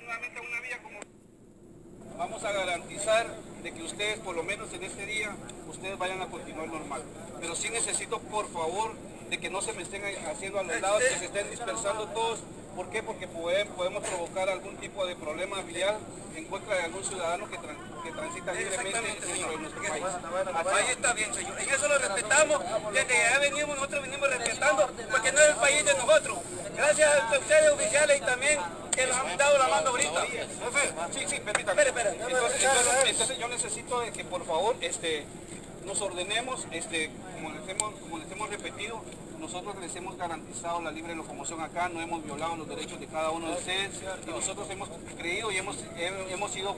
nuevamente a una vía como... Vamos a garantizar de que ustedes, por lo menos en este día, ustedes vayan a continuar normal. Pero sí necesito, por favor, de que no se me estén haciendo a los lados, que se estén dispersando todos. ¿Por qué? Porque podemos provocar algún tipo de problema vial en contra de algún ciudadano que, que transita libremente dentro de nuestro país. Ahí está bien, señor. En eso lo respetamos. Desde ya venimos, nosotros venimos respetando, porque no es el país de nosotros. Gracias a ustedes oficiales y también que nos han dado la mano ahorita. Sí, sí, permítame. Espera, espera. Entonces, entonces, yo necesito de que por favor este, nos ordenemos, este, como, les hemos, como les hemos repetido, nosotros les hemos garantizado la libre locomoción acá, no hemos violado los derechos de cada uno de ustedes y nosotros hemos creído y hemos, hemos sido